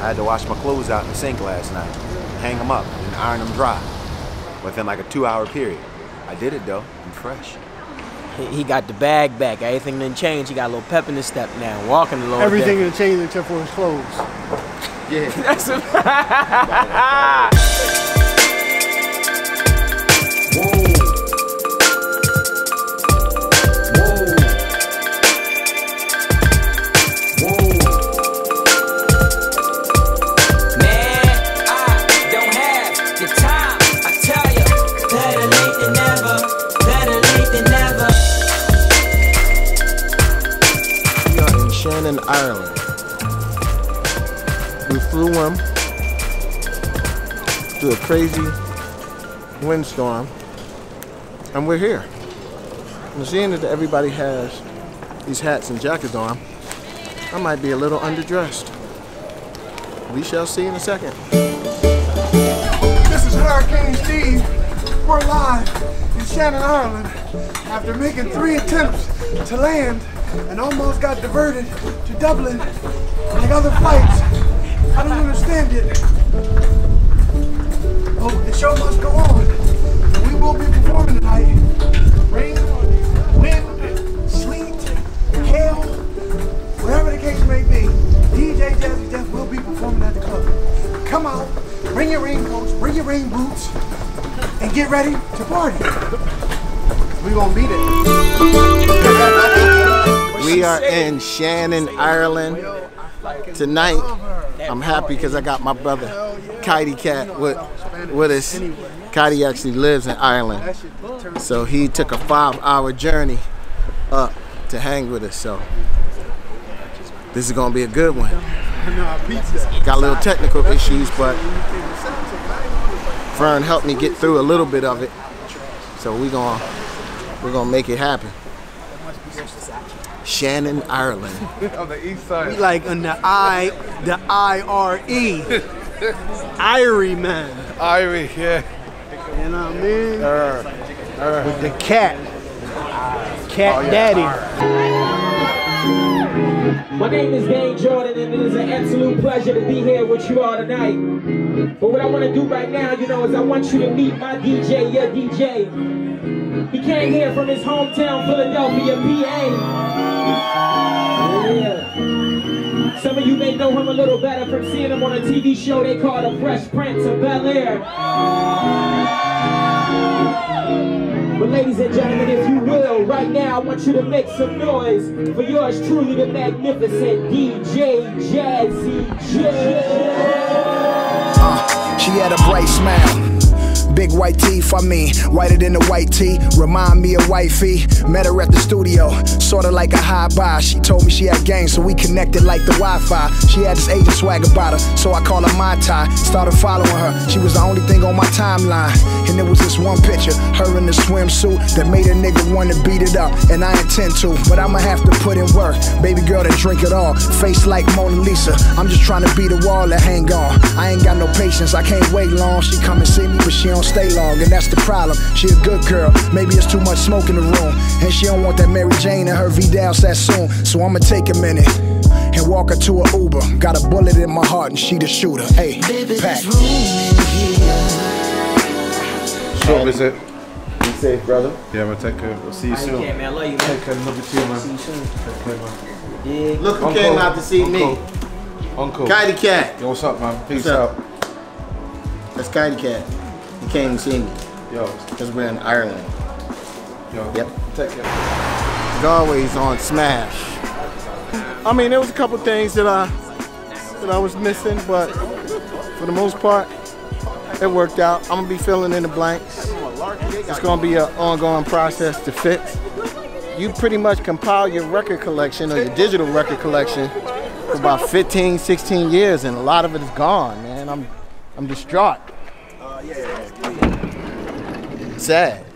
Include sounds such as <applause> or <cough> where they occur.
I had to wash my clothes out in the sink last night, hang them up, and iron them dry within like a two hour period. I did it though, I'm fresh. He, he got the bag back. Everything didn't change. He got a little pep in his step now. Walking a little Everything bit. done changed except for his clothes. Yeah. <laughs> That's a <laughs> <laughs> Ireland. We flew in through a crazy windstorm, and we're here. And seeing that everybody has these hats and jackets on, I might be a little underdressed. We shall see in a second. This is Hurricane Steve. We're live in Shannon, Ireland. After making three attempts to land and almost got diverted to Dublin like other flights. I don't understand it. Oh, the show must go on. And we will be performing tonight. Rain, wind, sleet, hail, whatever the case may be. DJ Jazzy Jeff will be performing at the club. Come out, bring your raincoats, bring your rain boots, and get ready to party. We gonna beat it. We are in Shannon, Ireland tonight. I'm happy because I got my brother Kitey Cat with, with us. Kitey actually lives in Ireland, so he took a five-hour journey up to hang with us. So this is gonna be a good one. Got a little technical issues, but Fern helped me get through a little bit of it. So we gonna we're gonna make it happen. Shannon, Ireland. <laughs> On the east side. We like on the I, the I R E, <laughs> Irie man. Irie, yeah. You know what I mean? Uh, With the cat, cat daddy. My name is Dayne Jordan, and it is an absolute pleasure to be here with you all tonight. But what I want to do right now, you know, is I want you to meet my DJ, your DJ. He came here from his hometown, Philadelphia, PA. Some of you may know him a little better from seeing him on a TV show they call The Fresh Prince of Bel Air. But ladies and gentlemen, if you will, right now I want you to make some noise for yours truly, the magnificent DJ Jazzy J. Uh, she had a bright smile. Big white teeth, I mean, whiter than the white tee. Remind me of wifey. Met her at the studio, sorta like a high buy. She told me she had game, so we connected like the Wi Fi. She had this agent swag about her, so I call her my tie. Started following her, she was the only thing on my timeline. And there was this one picture, her in the swimsuit, that made a nigga wanna beat it up. And I intend to, but I'ma have to put in work. Baby girl that drink it all, face like Mona Lisa. I'm just trying to beat a wall that hang on. I ain't got no patience, I can't wait long. She come and see me, but she don't stay long, and that's the problem. She a good girl, maybe it's too much smoke in the room. And she don't want that Mary Jane and her Vidal Sassoon. So I'ma take a minute and walk her to a Uber. Got a bullet in my heart and she the shooter. Hey, Baby, pack. short visit. Be safe, brother. Yeah, I'm gonna take care. We'll see you soon. Okay, man. I love you, man. Take care, love you too, man. See you soon. Take care, man. Yeah. Look who Uncle. came out to see me. Uncle. Uncle. Kitey Cat. Yo, what's up, man? Peace What's up? out. That's Kitey Cat. He came to see me Yo, because we're in Ireland. yo. Yep. Take care. As always on Smash. I mean, there was a couple things that I that I was missing, but for the most part, it worked out. I'm gonna be filling in the blanks. It's gonna be an ongoing process to fix. You pretty much compile your record collection or your digital record collection for about 15, 16 years, and a lot of it is gone, man. I'm I'm distraught. Sad.